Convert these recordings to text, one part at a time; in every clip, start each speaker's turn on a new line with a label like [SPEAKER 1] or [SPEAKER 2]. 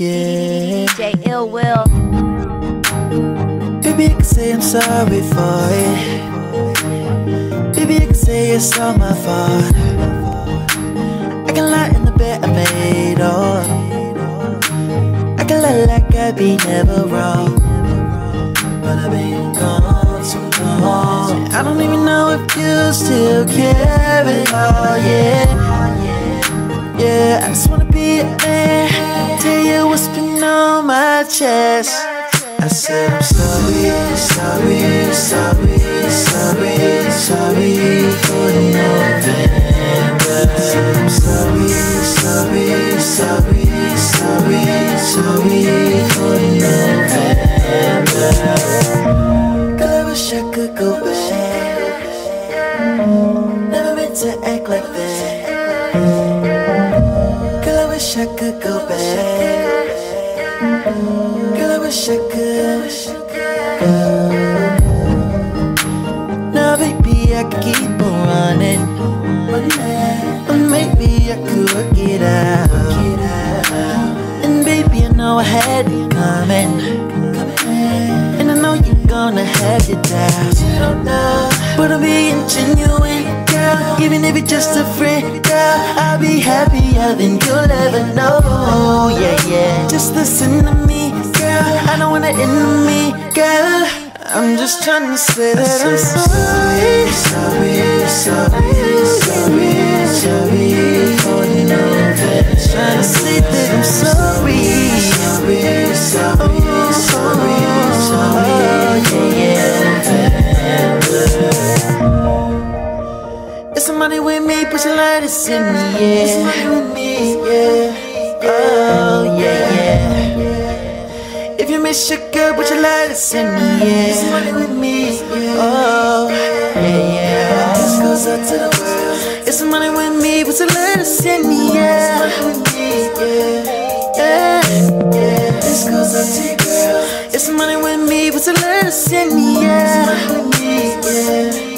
[SPEAKER 1] Yeah.
[SPEAKER 2] DJ Ill Will.
[SPEAKER 1] Baby, I can say I'm sorry for it. Baby, I can say it's all my fault. I can lie in the bed I made, oh. I can lie like I be never wrong. But I've been gone so long. I don't even know if you still care at all, yeah. Yeah, I just wanna be a man. Tell you what's been on my chest. I said I'm sorry, sorry, sorry, sorry, sorry for November. I'm sorry, sorry, sorry, sorry, sorry for November. Girl, I wish I could go back. Never meant to act Girl, I wish I could. Now, baby, I could keep on running. But maybe I could get out. And baby, I know I had it coming. And I know you're gonna have your doubts. But I'm being genuine, girl. Even if it's just a friend, girl, I'll be happier than you'll ever know. Yeah, yeah. Just listen to me, girl. I don't want an enemy, girl. I'm just trying to say that I'm sorry, somebody with me, put your lighters in me, yeah. Somebody with me, yeah. Oh, yeah, yeah. If you miss your girl, put your lighters in me, yeah. Somebody with me, yeah. Oh, yeah, yeah. This goes out to the world. It's somebody with me, put your lighters in me, yeah. Somebody with me, yeah. Yeah, yeah. This goes out to your girl. It's somebody with me, put your lighters in me, yeah. Somebody with me, yeah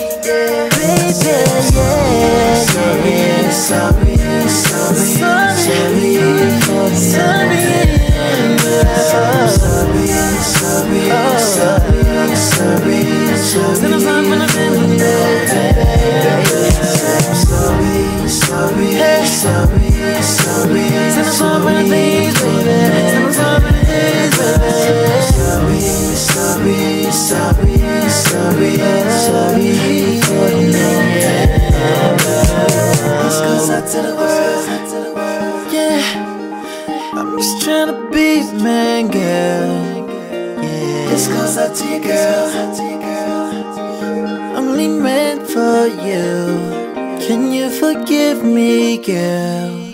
[SPEAKER 1] yeah, yeah. Sorry, sorry, sorry, sorry, sorry, sorry. Sorry, sorry, sorry, sorry, sorry. Sorry, sorry, sorry, sorry. Sorry, sorry, sorry, sorry, sorry. Out to you, girl. Only meant for you. Can you forgive me, girl?